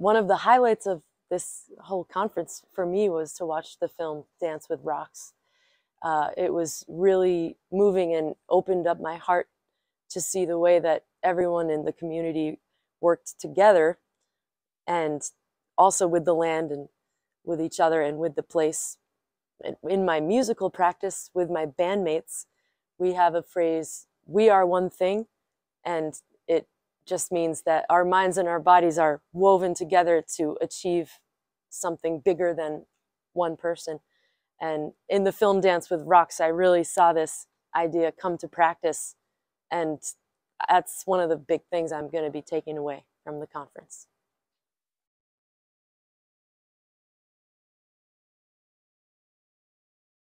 one of the highlights of this whole conference for me was to watch the film Dance with Rocks. Uh, it was really moving and opened up my heart to see the way that everyone in the community worked together and also with the land and with each other and with the place. In my musical practice with my bandmates, we have a phrase, we are one thing, and it just means that our minds and our bodies are woven together to achieve something bigger than one person. And in the film Dance with Rocks, I really saw this idea come to practice. And that's one of the big things I'm going to be taking away from the conference.